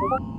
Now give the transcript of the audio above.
Woo!